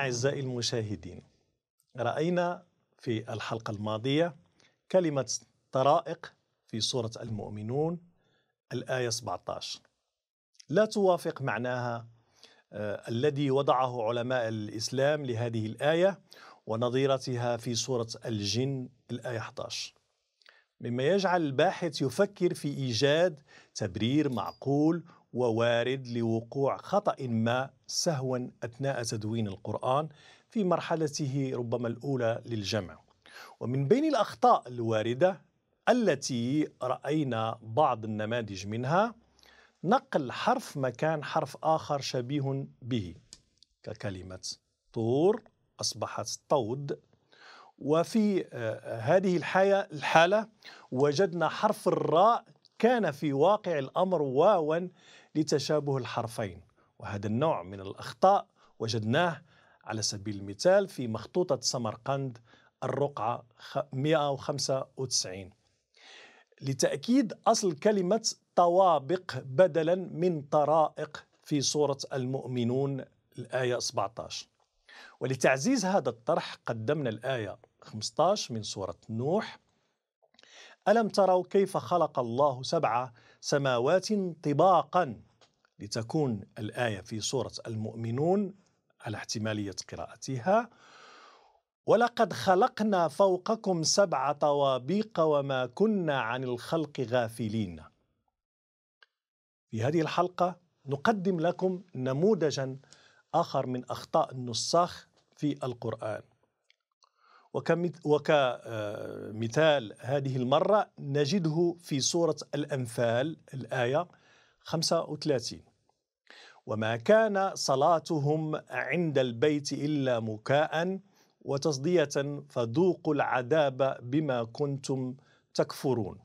أعزائي المشاهدين رأينا في الحلقة الماضية كلمة طرائق في سورة المؤمنون الآية 17 لا توافق معناها آه الذي وضعه علماء الإسلام لهذه الآية ونظيرتها في سورة الجن الآية 11 مما يجعل الباحث يفكر في إيجاد تبرير معقول ووارد لوقوع خطأ ما سهوا أثناء تدوين القرآن في مرحلته ربما الأولى للجمع. ومن بين الأخطاء الواردة التي رأينا بعض النماذج منها نقل حرف مكان حرف آخر شبيه به ككلمة طور أصبحت طود. وفي آه، هذه الحالة وجدنا حرف الراء كان في واقع الأمر واوا لتشابه الحرفين وهذا النوع من الأخطاء وجدناه على سبيل المثال في مخطوطة سمرقند الرقعة 195 لتأكيد أصل كلمة طوابق بدلا من طرائق في سورة المؤمنون الآية 17 ولتعزيز هذا الطرح قدمنا الآية 15 من سورة نوح ألم تروا كيف خلق الله سبع سماوات طباقا لتكون الآية في سورة المؤمنون على احتمالية قراءتها؟ ولقد خلقنا فوقكم سبع طوابيق وما كنا عن الخلق غافلين. في هذه الحلقة نقدم لكم نموذجا آخر من أخطاء النساخ في القرآن. وكمثال هذه المرة نجده في سورة الأنفال الآية 35 وما كان صلاتهم عند البيت إلا مكاء وتصدية فذوقوا العذاب بما كنتم تكفرون.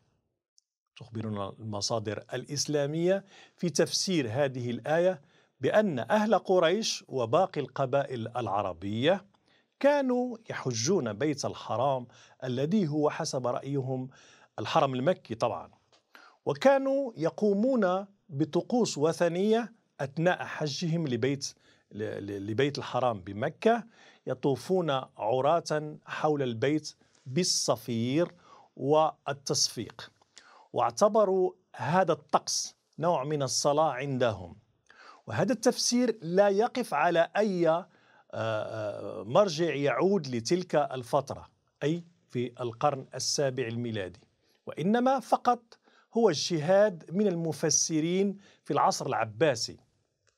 تخبرنا المصادر الإسلامية في تفسير هذه الآية بأن أهل قريش وباقي القبائل العربية كانوا يحجون بيت الحرام الذي هو حسب رأيهم الحرم المكي طبعا. وكانوا يقومون بطقوس وثنية أثناء حجهم لبيت لبيت الحرام بمكة يطوفون عراة حول البيت بالصفير والتصفيق. واعتبروا هذا الطقس نوع من الصلاة عندهم. وهذا التفسير لا يقف على أي مرجع يعود لتلك الفترة أي في القرن السابع الميلادي. وإنما فقط هو اجتهاد من المفسرين في العصر العباسي.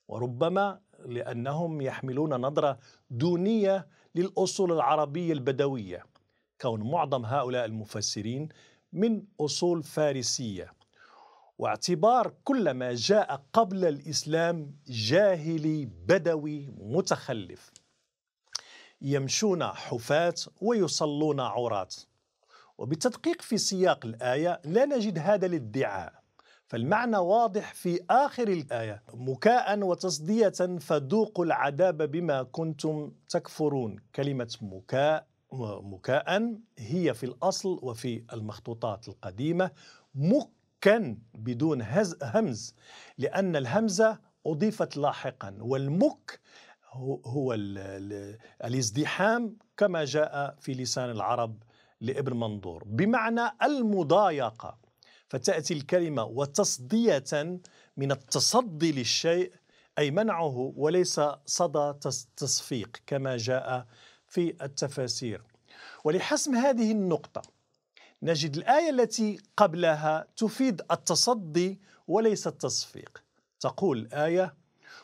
وربما لأنهم يحملون نظرة دونية للأصول العربية البدوية كون معظم هؤلاء المفسرين من أصول فارسية. واعتبار كل ما جاء قبل الإسلام جاهلي بدوي متخلف. يمشون حفاة ويصلون عراة وبالتدقيق في سياق الآية لا نجد هذا الادعاء فالمعنى واضح في آخر الآية مكاء وتصدية فذوقوا العذاب بما كنتم تكفرون. كلمة مكاء مكاء هي في الأصل وفي المخطوطات القديمة مكا بدون همز لأن الهمزة أضيفت لاحقا والمك هو الازدحام كما جاء في لسان العرب لابن منظور. بمعنى المضايقة. فتأتي الكلمة وتصدية من التصدي للشيء أي منعه وليس صدى تصفيق كما جاء في التفاسير. ولحسم هذه النقطة نجد الآية التي قبلها تفيد التصدي وليس التصفيق. تقول الآية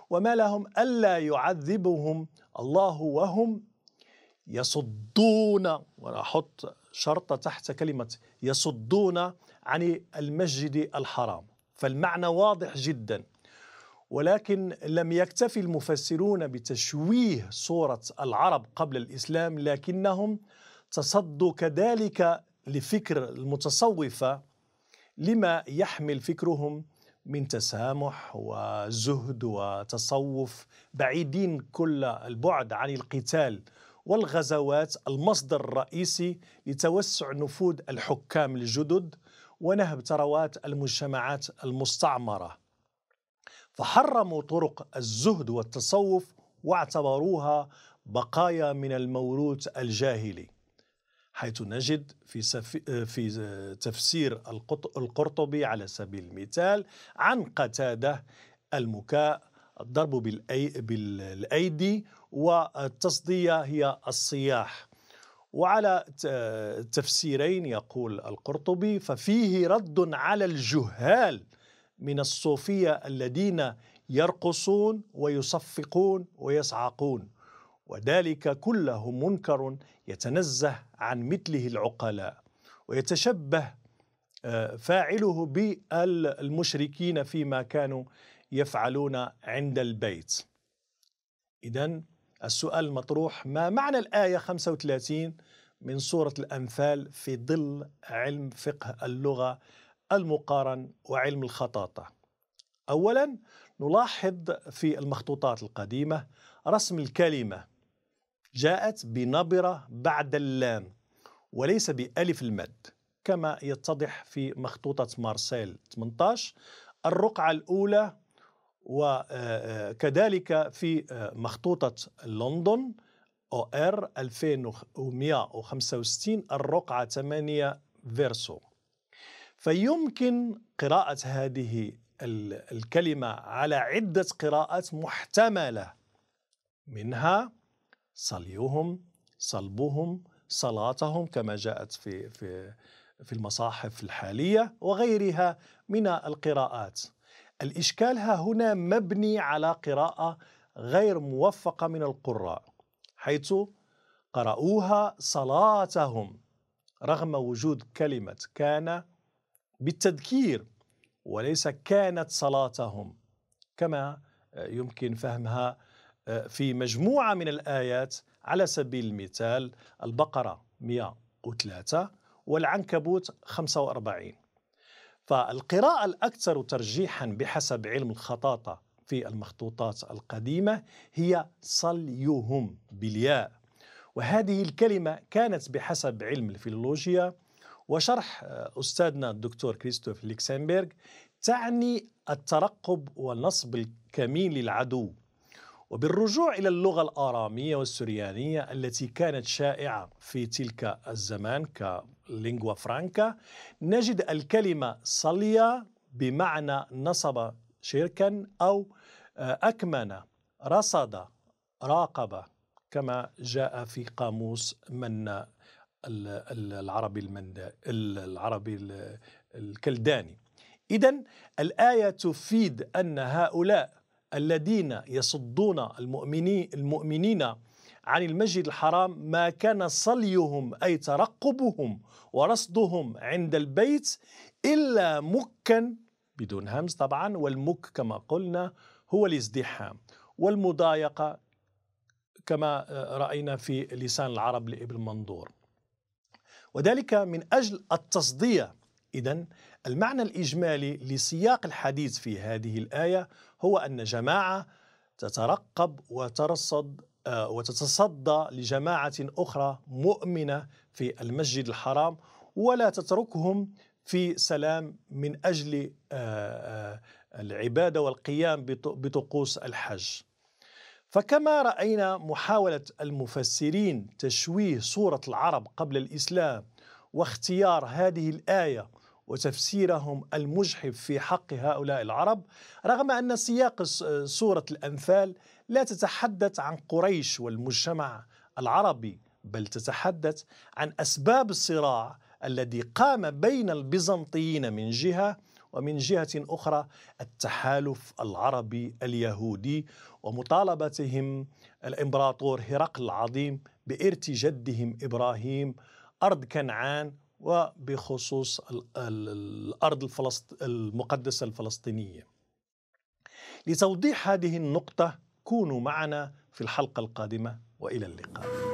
وما لهم ألا يعذبهم الله وهم يصدون. وأنا أحط شرطة تحت كلمة يصدون عن المسجد الحرام. فالمعنى واضح جدا. ولكن لم يكتفي المفسرون بتشويه صورة العرب قبل الإسلام لكنهم تصدوا كذلك لفكر المتصوفة لما يحمل فكرهم من تسامح وزهد وتصوف بعيدين كل البعد عن القتال والغزوات المصدر الرئيسي لتوسع نفوذ الحكام الجدد ونهب ثروات المجتمعات المستعمرة. فحرموا طرق الزهد والتصوف واعتبروها بقايا من الموروث الجاهلي. حيث نجد في في تفسير القرطبي على سبيل المثال عن قتادة المكاء الضرب بالأيدي والتصدية هي الصياح. وعلى تفسيرين يقول القرطبي ففيه رد على الجهال من الصوفية الذين يرقصون ويصفقون ويصعقون وذلك كله منكر يتنزه عن مثله العقلاء ويتشبه آه، فاعله بالمشركين فيما كانوا يفعلون عند البيت. إذا السؤال المطروح ما معنى الآية 35 من سورة الأنفال في ظل علم فقه اللغة المقارن وعلم الخطاطة؟ أولا نلاحظ في المخطوطات القديمة رسم الكلمة جاءت بنبرة بعد اللام وليس بألف المد كما يتضح في مخطوطة مارسيل 18 الرقعة الأولى وكذلك في مخطوطة لندن أو آر 2165 الرقعة 8 فيرسو. فيمكن قراءة هذه الكلمة على عدة قراءات محتملة منها صليهم صلبهم صلاتهم كما جاءت في في في المصاحف الحالية وغيرها من القراءات. الإشكال ها هنا مبني على قراءة غير موفقة من القراء حيث قرأوها صلاتهم رغم وجود كلمة كان بالتذكير وليس كانت صلاتهم كما يمكن فهمها في مجموعة من الآيات على سبيل المثال البقرة 103 والعنكبوت 45 فالقراءة الأكثر ترجيحا بحسب علم الخطاطة في المخطوطات القديمة هي صليهم بالياء. وهذه الكلمة كانت بحسب علم الفيلولوجيا وشرح أستاذنا الدكتور كريستوف ليكسنبرغ تعني الترقب والنصب الكمين للعدو. وبالرجوع إلى اللغة الآرامية والسريانية التي كانت شائعة في تلك الزمان كلينغوا فرانكا نجد الكلمة صليا بمعنى نصب شركا أو آه، أكمن رصد راقب كما جاء في قاموس من العربي المند العربي الكلداني. إذا الآية تفيد أن هؤلاء الذين يصدون المؤمنين المؤمنين عن المسجد الحرام ما كان صليهم أي ترقبهم ورصدهم عند البيت إلا مكا بدون همز طبعا والمك كما قلنا هو الازدحام. والمضايقة كما رأينا في لسان العرب لابن منظور. وذلك من أجل التصدية. إذا المعنى الإجمالي لسياق الحديث في هذه الآية هو أن جماعة تترقب وترصد آه، وتتصدى لجماعة أخرى مؤمنة في المسجد الحرام ولا تتركهم في سلام من أجل آه، آه، العبادة والقيام بطقوس الحج. فكما رأينا محاولة المفسرين تشويه صورة العرب قبل الإسلام واختيار هذه الآية وتفسيرهم المجحف في حق هؤلاء العرب رغم أن سياق سورة الأنفال لا تتحدث عن قريش والمجتمع العربي بل تتحدث عن أسباب الصراع الذي قام بين البيزنطيين من جهة ومن جهة أخرى التحالف العربي اليهودي ومطالبتهم الإمبراطور هرقل العظيم بإرث جدهم إبراهيم أرض كنعان وبخصوص الأرض المقدسة الفلسطينية. لتوضيح هذه النقطة كونوا معنا في الحلقة القادمة وإلى اللقاء.